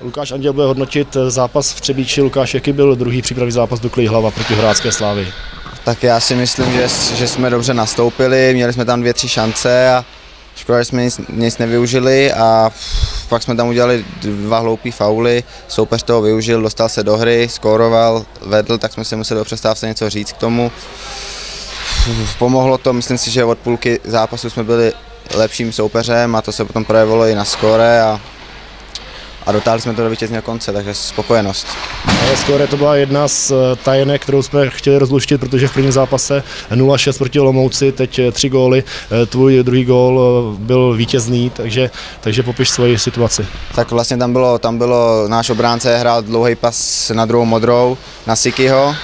Lukáš Anděl bude hodnotit zápas v Třebíči. Lukáš, jaký byl druhý přípravný zápas Duklý hlava proti Horácké slávy? Tak já si myslím, že, že jsme dobře nastoupili, měli jsme tam dvě, tři šance a škoda, že jsme nic, nic nevyužili a pak jsme tam udělali dva hloupý fauly, soupeř toho využil, dostal se do hry, skóroval, vedl, tak jsme si museli do přestávce něco říct k tomu. Pomohlo to, myslím si, že od půlky zápasu jsme byli lepším soupeřem a to se potom projevilo i na skóre a a dotáhli jsme to do vítězného konce, takže spokojenost. Ale skóre to byla jedna z eh, tajenek, kterou jsme chtěli rozluštit, protože v prvním zápase 0-6 proti Olomouci, teď eh, tři góly, eh, tvůj druhý gól byl vítězný, takže, takže popiš svoji situaci. Tak vlastně tam bylo, tam bylo, náš obránce hrál dlouhý pas na druhou modrou, na Sikyho,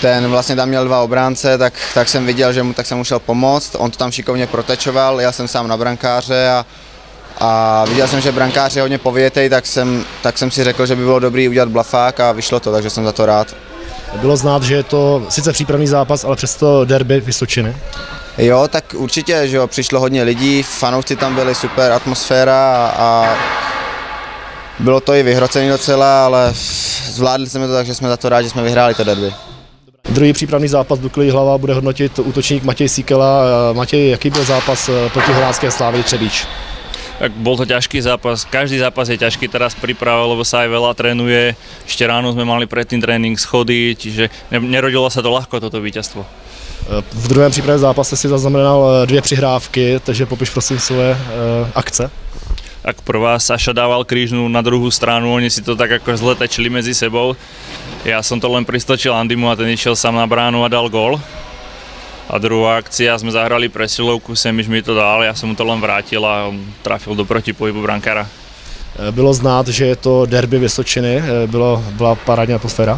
ten vlastně tam měl dva obránce, tak, tak jsem viděl, že mu tak jsem musel pomoct, on to tam šikovně protečoval, já jsem sám na brankáře a a viděl jsem, že brankář je hodně povětej, tak jsem, tak jsem si řekl, že by bylo dobrý udělat blafák a vyšlo to, takže jsem za to rád. Bylo znát, že je to sice přípravný zápas, ale přesto derby Vysočiny. Jo, tak určitě, že jo, přišlo hodně lidí, fanoušci tam byli, super atmosféra a, a bylo to i vyhrocený docela, ale zvládli jsme to tak, že jsme za to rádi, že jsme vyhráli to derby. Druhý přípravný zápas Duklý hlava bude hodnotit útočník Matěj Síkela. Matěj, jaký byl zápas proti Horácké slávy Třebíč? Tak bol to ťažký zápas, každý zápas je ťažký teraz príprava, lebo sa aj veľa trénuje. Ešte ráno sme mali predtým trénink, schody, čiže nerodilo sa to ľahko toto víťazstvo. V druhém přípravě zápase si zaznamenal dvě přihrávky, takže popiš prosím svoje akce. Tak prvá Saša dával krížnu na druhú stranu, oni si to tak ako zle tečili medzi sebou. Ja som to len pristočil Andymu a ten išiel sám na bránu a dal gol. A druhá akcia, sme zahrali presilovku, Semiš mi to dal, ja som mu to len vrátil a trafil do protipohybu brankára. Bylo znát, že je to derby Vysočiny, bylo, byla parádní atmosféra?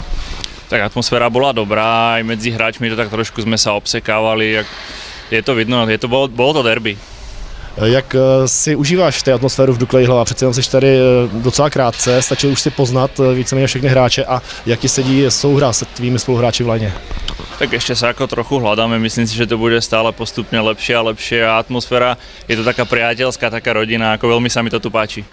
Tak atmosféra bola dobrá, aj medzi hráčmi to tak trošku sme sa obsekávali, je to vidno, je to, bolo, bolo to derby. Jak si užíváš té atmosféru v Dukle Jihlava? Přece jenom jsi tady docela krátce, stačilo už si poznat víceméně všechny hráče a jak ti sedí souhra se tvými spoluhráči v lajně? Tak ešte sa ako trochu hľadáme, myslím si, že to bude stále postupne lepšie a lepšie a atmosféra je to taká priateľská, taká rodina, ako veľmi sa mi to tu páči.